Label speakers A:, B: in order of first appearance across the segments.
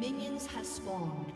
A: Minions has spawned.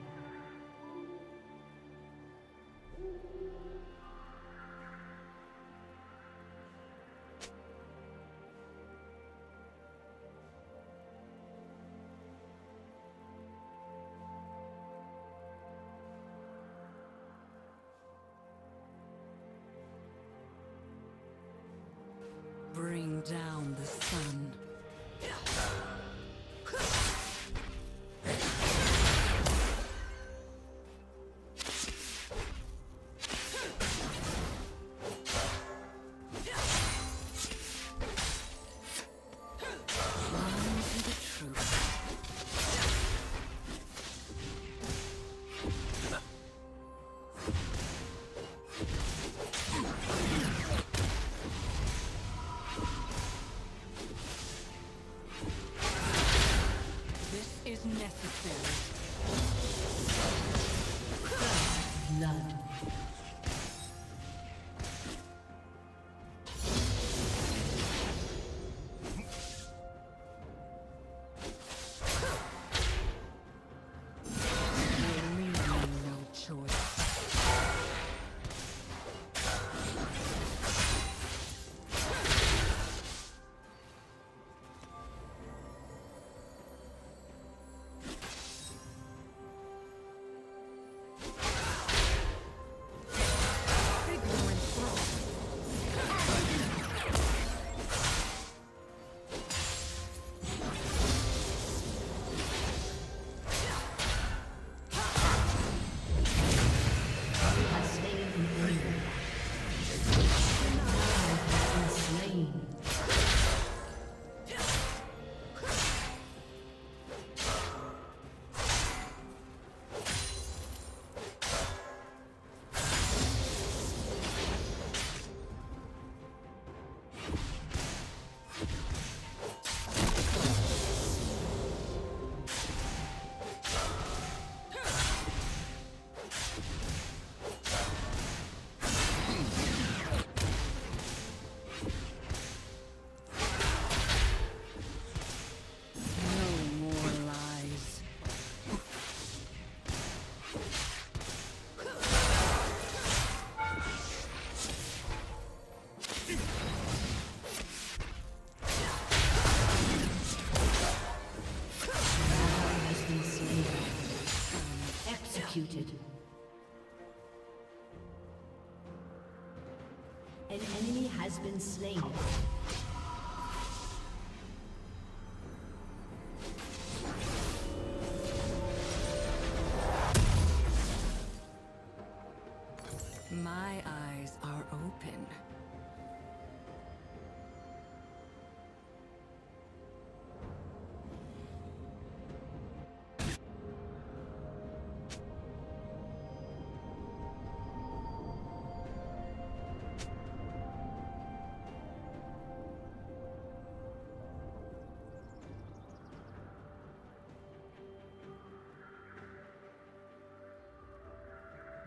A: has been slain.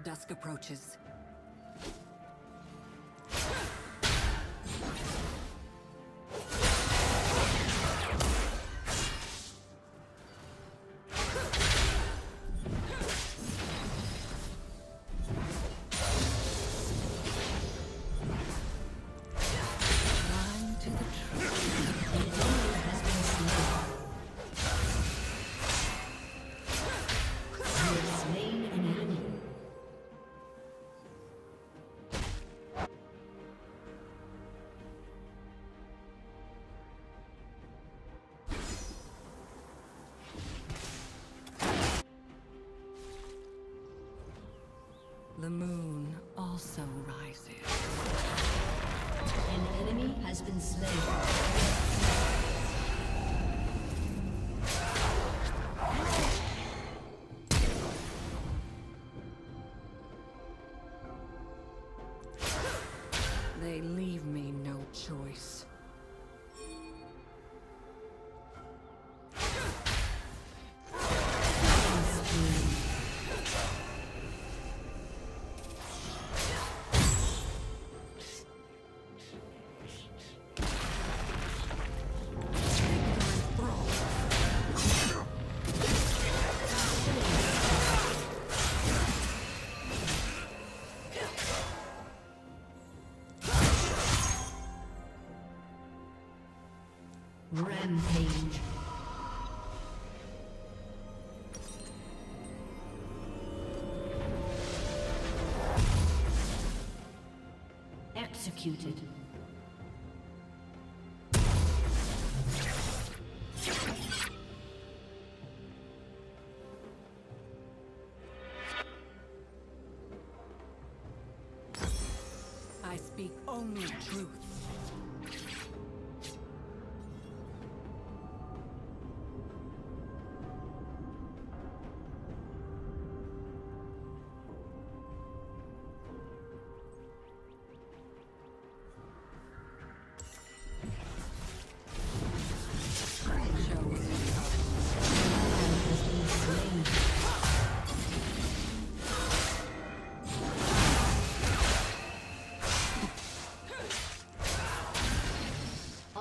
B: dusk approaches. also rises.
A: An enemy has been slain. Rampage. Executed.
B: I speak only truth.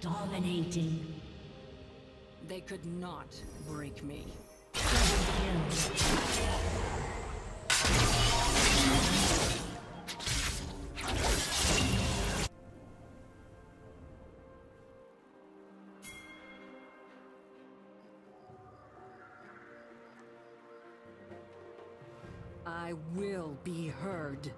A: Dominating.
B: They could not break me. I will be heard.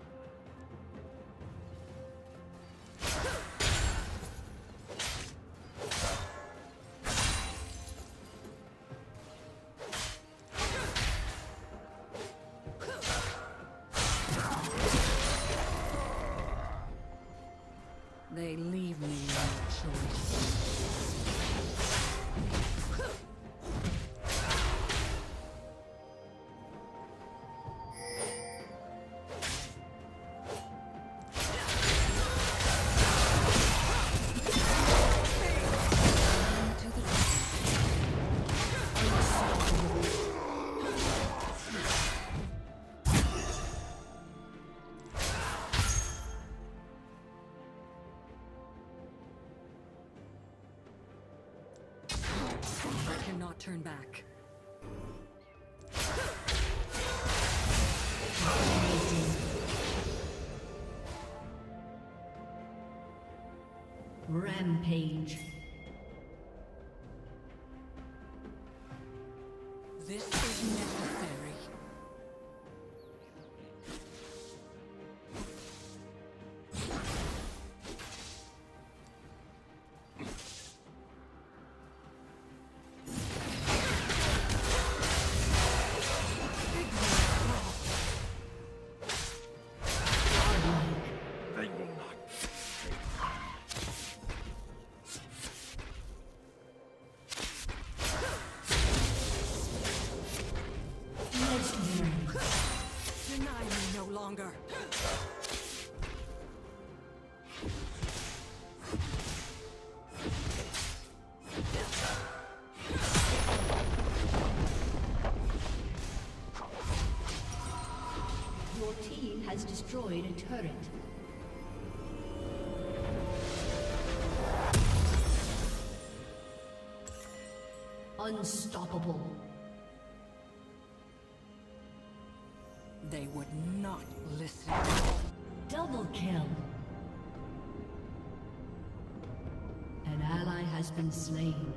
B: Turn back.
A: Rampage. Destroyed a turret. Unstoppable.
B: They would not listen.
A: Double kill. An ally has been slain.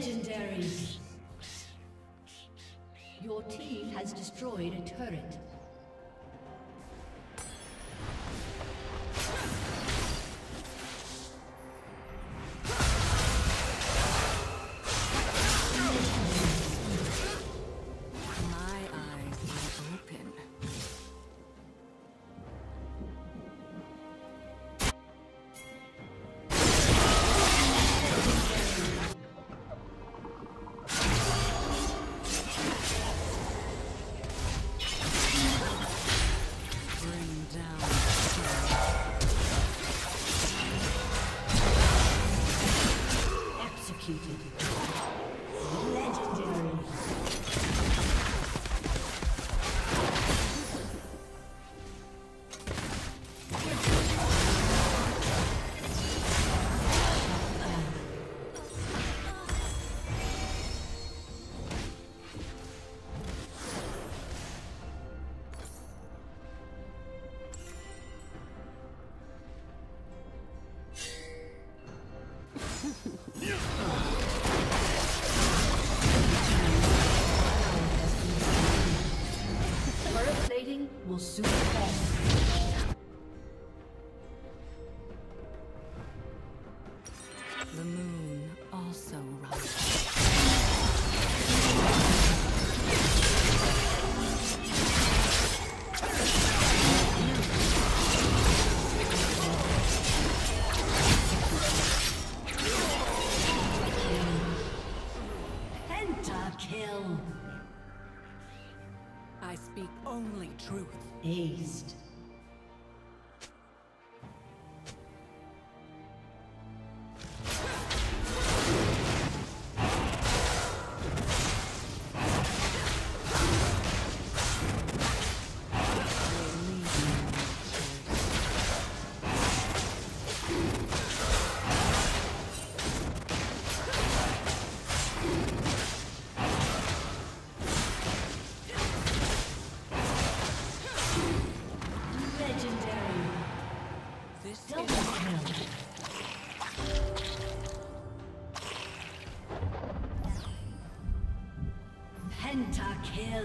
A: Legendary. Your team has destroyed a turret. Soon fall.
B: the moon also rises. I speak only truth.
A: Aced.
B: This Don't is kill.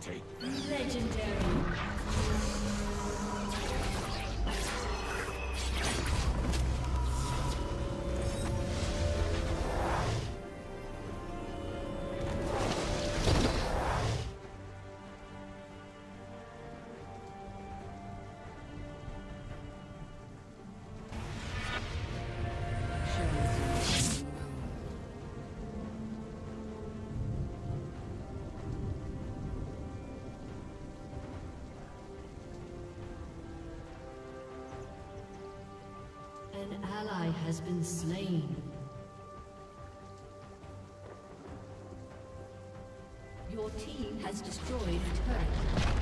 C: Take
A: Legendary. Ally has been slain. Your team has destroyed a turret.